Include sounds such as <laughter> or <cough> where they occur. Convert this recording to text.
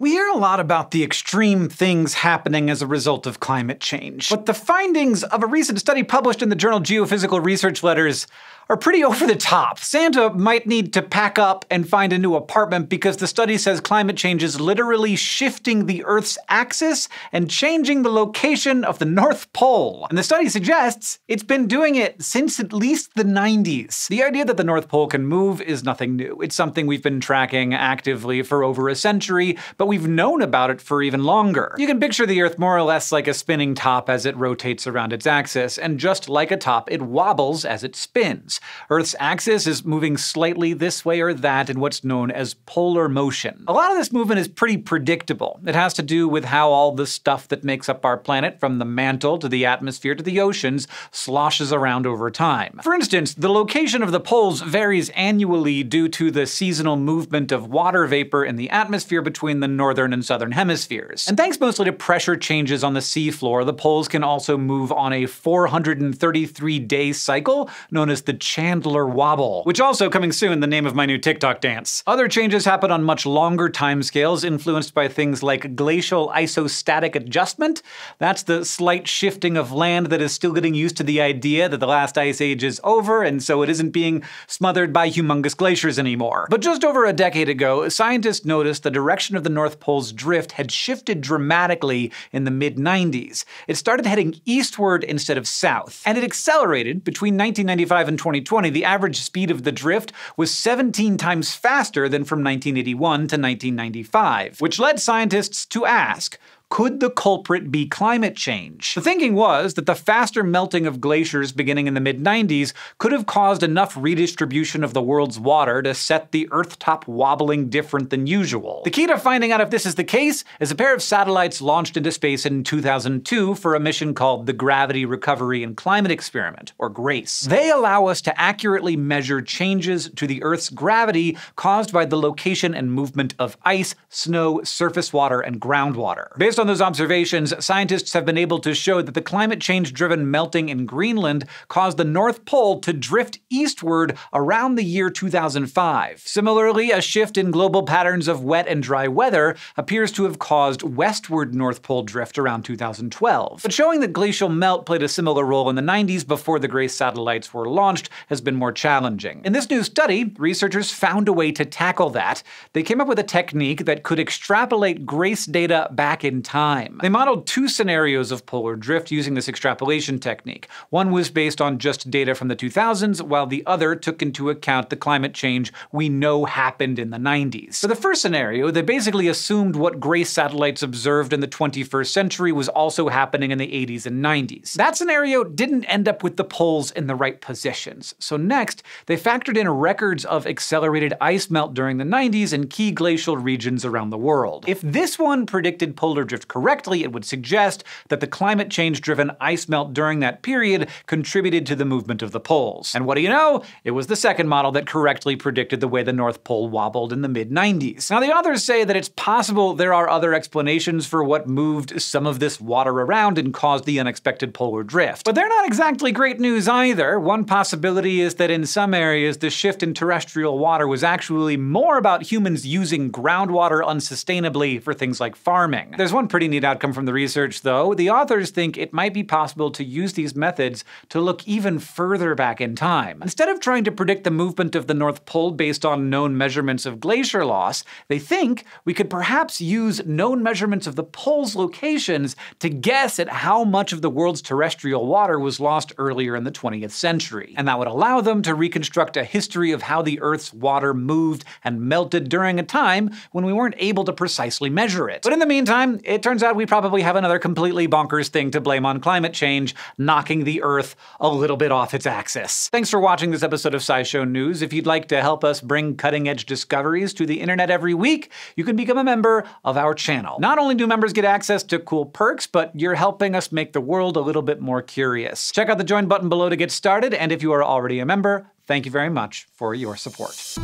We hear a lot about the extreme things happening as a result of climate change, but the findings of a recent study published in the journal Geophysical Research Letters are pretty <laughs> over the top. Santa might need to pack up and find a new apartment because the study says climate change is literally shifting the Earth's axis and changing the location of the North Pole. And the study suggests it's been doing it since at least the 90s. The idea that the North Pole can move is nothing new. It's something we've been tracking actively for over a century, but we've known about it for even longer. You can picture the Earth more or less like a spinning top as it rotates around its axis, and just like a top, it wobbles as it spins. Earth's axis is moving slightly this way or that in what's known as polar motion. A lot of this movement is pretty predictable. It has to do with how all the stuff that makes up our planet, from the mantle to the atmosphere to the oceans, sloshes around over time. For instance, the location of the poles varies annually due to the seasonal movement of water vapor in the atmosphere between the northern and southern hemispheres. And thanks mostly to pressure changes on the seafloor, the poles can also move on a 433 day cycle known as the Chandler Wobble, which also coming soon the name of my new TikTok dance. Other changes happen on much longer timescales, influenced by things like glacial isostatic adjustment. That's the slight shifting of land that is still getting used to the idea that the last ice age is over, and so it isn't being smothered by humongous glaciers anymore. But just over a decade ago, scientists noticed the direction of the North Pole's drift had shifted dramatically in the mid 90s. It started heading eastward instead of south, and it accelerated between 1995 and 2020 2020, the average speed of the drift was 17 times faster than from 1981 to 1995, which led scientists to ask could the culprit be climate change? The thinking was that the faster melting of glaciers beginning in the mid 90s could have caused enough redistribution of the world's water to set the Earth top wobbling different than usual. The key to finding out if this is the case is a pair of satellites launched into space in 2002 for a mission called the Gravity Recovery and Climate Experiment, or GRACE. They allow us to accurately measure changes to the Earth's gravity caused by the location and movement of ice, snow, surface water, and groundwater. Based on those observations, scientists have been able to show that the climate change driven melting in Greenland caused the North Pole to drift eastward around the year 2005. Similarly, a shift in global patterns of wet and dry weather appears to have caused westward North Pole drift around 2012. But showing that glacial melt played a similar role in the 90s before the GRACE satellites were launched has been more challenging. In this new study, researchers found a way to tackle that. They came up with a technique that could extrapolate GRACE data back in time. They modeled two scenarios of polar drift using this extrapolation technique. One was based on just data from the 2000s, while the other took into account the climate change we know happened in the 90s. For the first scenario, they basically assumed what GRACE satellites observed in the 21st century was also happening in the 80s and 90s. That scenario didn't end up with the poles in the right positions. So next, they factored in records of accelerated ice melt during the 90s in key glacial regions around the world. If this one predicted polar drift correctly, it would suggest that the climate change driven ice melt during that period contributed to the movement of the poles. And what do you know? It was the second model that correctly predicted the way the North Pole wobbled in the mid 90s. Now, the authors say that it's possible there are other explanations for what moved some of this water around and caused the unexpected polar drift. But they're not exactly great news either. One possibility is that in some areas, the shift in terrestrial water was actually more about humans using groundwater unsustainably for things like farming. There's one pretty neat outcome from the research, though. The authors think it might be possible to use these methods to look even further back in time. Instead of trying to predict the movement of the North Pole based on known measurements of glacier loss, they think we could perhaps use known measurements of the pole's locations to guess at how much of the world's terrestrial water was lost earlier in the 20th century. And that would allow them to reconstruct a history of how the Earth's water moved and melted during a time when we weren't able to precisely measure it. But in the meantime, it turns out we probably have another completely bonkers thing to blame on climate change, knocking the Earth a little bit off its axis. Thanks for watching this episode of SciShow News. If you'd like to help us bring cutting edge discoveries to the internet every week, you can become a member of our channel. Not only do members get access to cool perks, but you're helping us make the world a little bit more curious. Check out the join button below to get started, and if you are already a member, thank you very much for your support.